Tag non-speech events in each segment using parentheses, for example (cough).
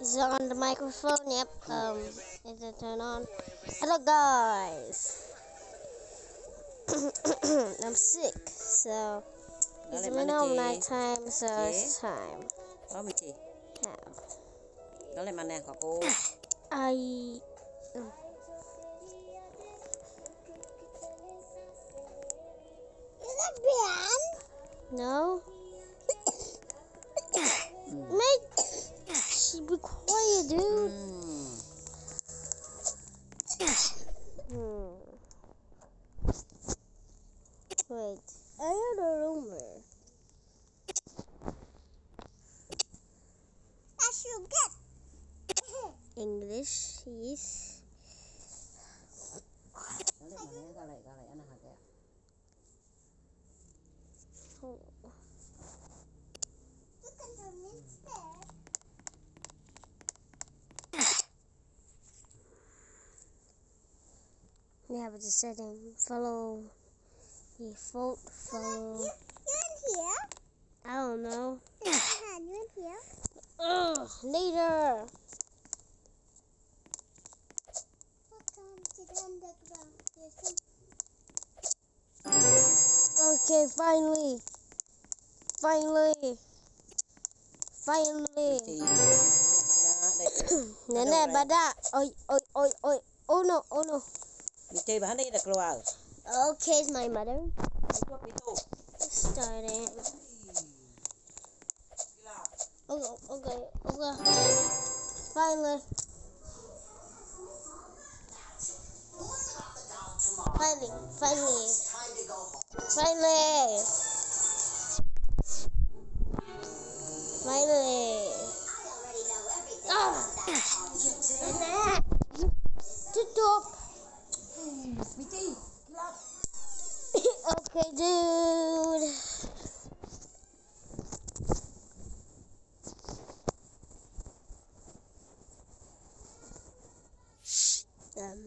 Is it on the microphone? Yep. Um, is it turned on? Hello, guys. (coughs) I'm sick, so it's minimum night time, so it's time. Oh, Michi. Yeah. Dale mana kapo? (coughs) I. Oh. Is that Brian? No. Just be quiet, dude. Mm. Wait, I have a rumor. That's you get. English oh. is. and have the setting follow default follow. You, you in here? I don't know. you in here? Ugh, later. Okay, finally. Finally. Finally. Nenek (coughs) badak. Oi, oi, oi, oi. Oh no, oh no. Meteen behandelen je dat klauwaal. Okay, my mother. Starting. Okay, okay, okay. Finally. Finally, finally. Finally. Finally. Ah! Stop. (laughs) okay, dude. Um.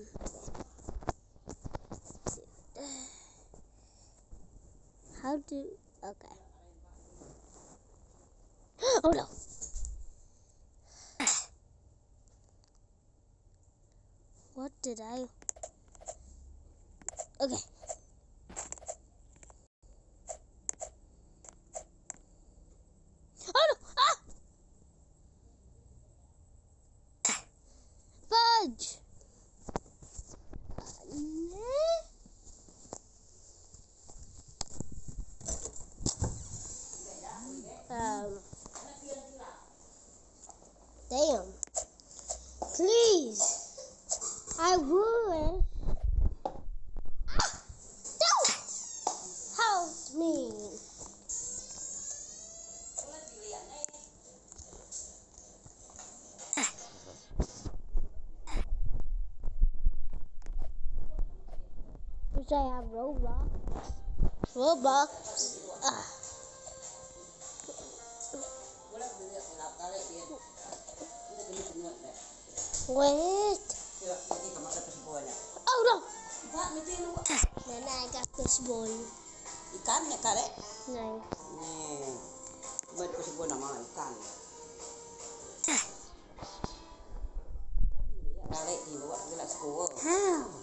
How do? Okay. (gasps) Oh no. (sighs) What did I? Okay. I have Roblox. Roblox. Ugh. Wait. Oh no! Then I got this ball. Ikan ya kare? No. Nih, buat kesebun nama ikan. Kare di luar gelap sekolah. How?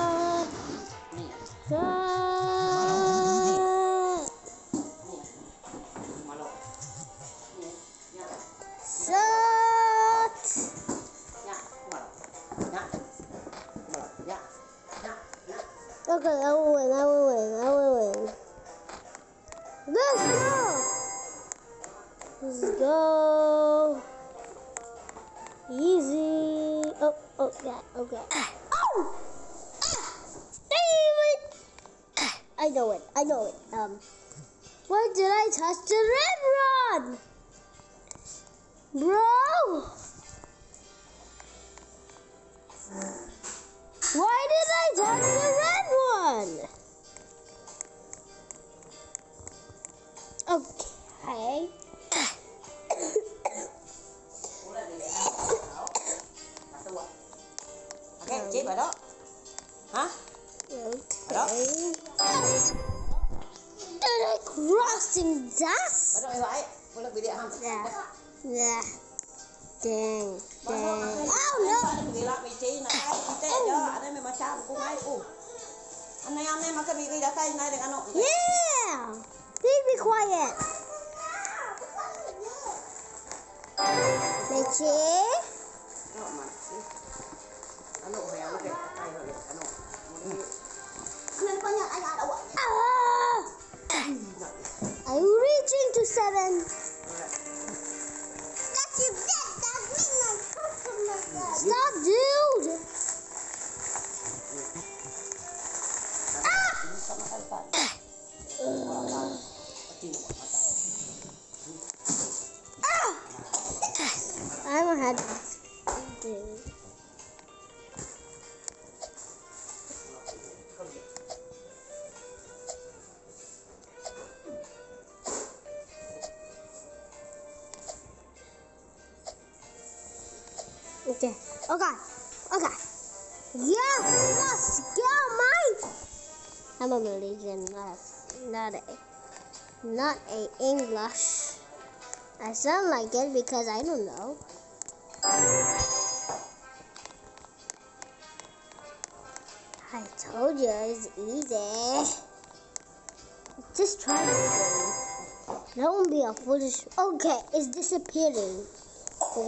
Okay, I will win. I will win. I will win. Let's go. Let's go. Easy. Oh, oh, yeah, okay. Oh! Ah! I know it. I know it. Um, Why did I touch the red one? Bro! Why did I touch the red one? Okay. rồi vậy một lực bị điện không dạ. Dạ. Chàng chàng ao nữa. Bị lọt vị trí này. Ai bị tê đó. Anh em mà chạm cũng ai cũng anh này anh em mà cái bị đã tay này được anh nội yeah. Please be quiet mẹ chế. Anh nội hèo kìa. Tay rồi anh nội anh anh reaching to seven? That's your bed. That's midnight. Stop, dude. Okay. Okay. Okay. Yes, let's go, Mike. I'm a Malaysian, not a, not a, not a English. I sound like it because I don't know. I told you it's easy. Just try it. Don't be a foolish. Okay, it's disappearing. How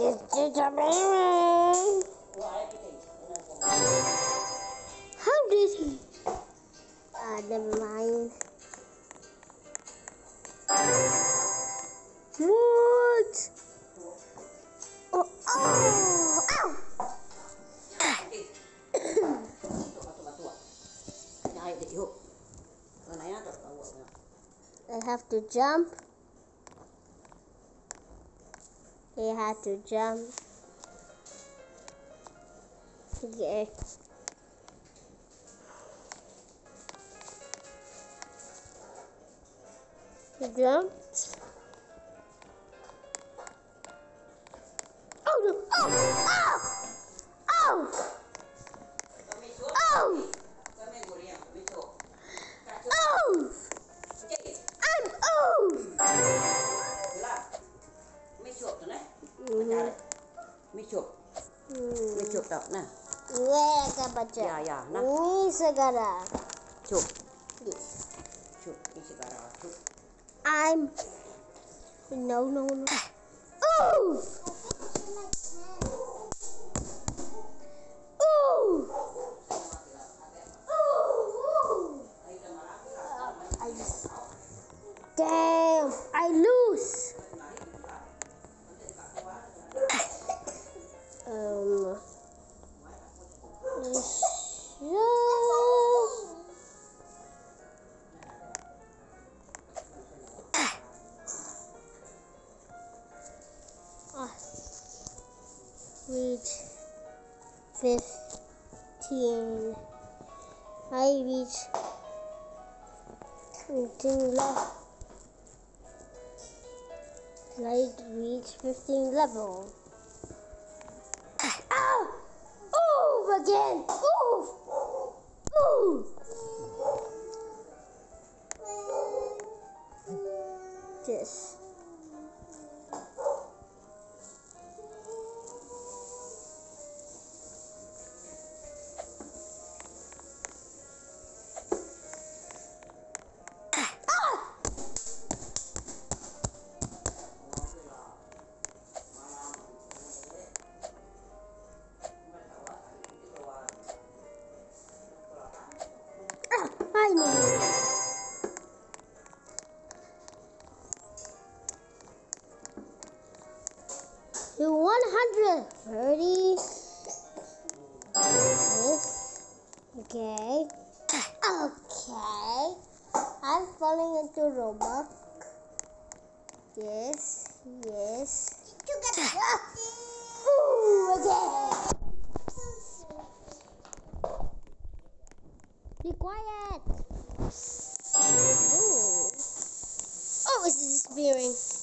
did he? Ah, never mind. What? Oh, oh, ow! I have to jump. He had to jump. Okay. He jumped. baca baca. Ya ya. Nah. Ini. Cuk. Yes. Cuk. Ini. Cuk. I'm. No no no. Reach fifteen. I reach fifteen level. I reach fifteen level. Ah! Ooh, again! Ooh! Ooh! This. Know. To 130. Okay. Okay. I'm falling into Roblox. Yes, yes. Together. Ooh, again. Be quiet. Oh, it's disappearing.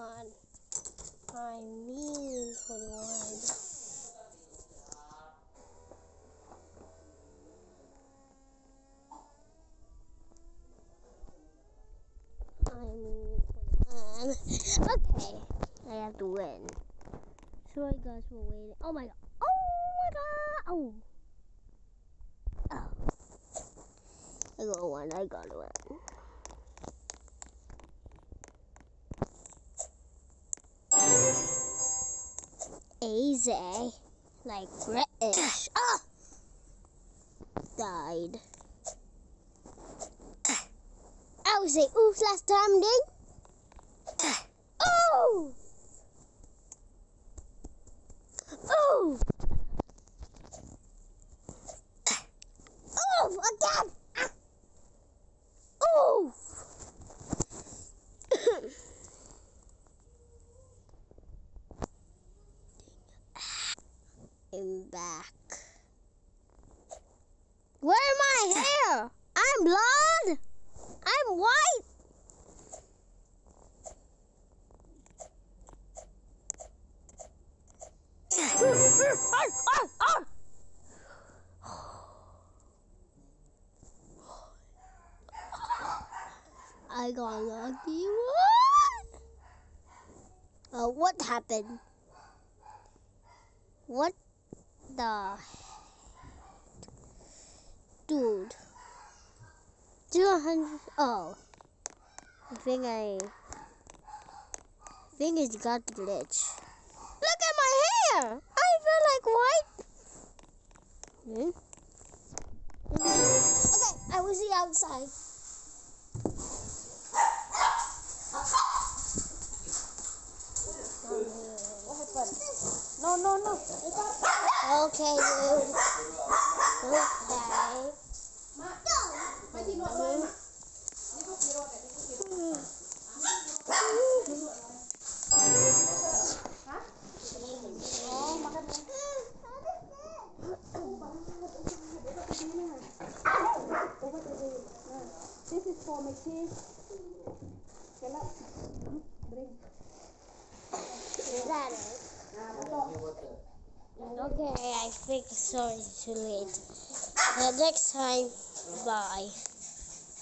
21. I mean 21. I mean 21. Okay. I have to win. Sorry guys for waiting. Oh, oh my god. Oh my god. Oh. Oh. Easy. Like British. Ah! Died. I was say oops last time, ding. Oh! Oh! Oh, again! Ah. Oh! I'm back. Where I hair? I'm blonde. I'm white. I got lucky. What? Uh, what happened? What the dude? Two hundred. Oh, I think I. I think it's got glitch. Look at my hair. I feel like white. Hmm? Okay, I will see outside. Okay, I think sorry too late. The next time, bye.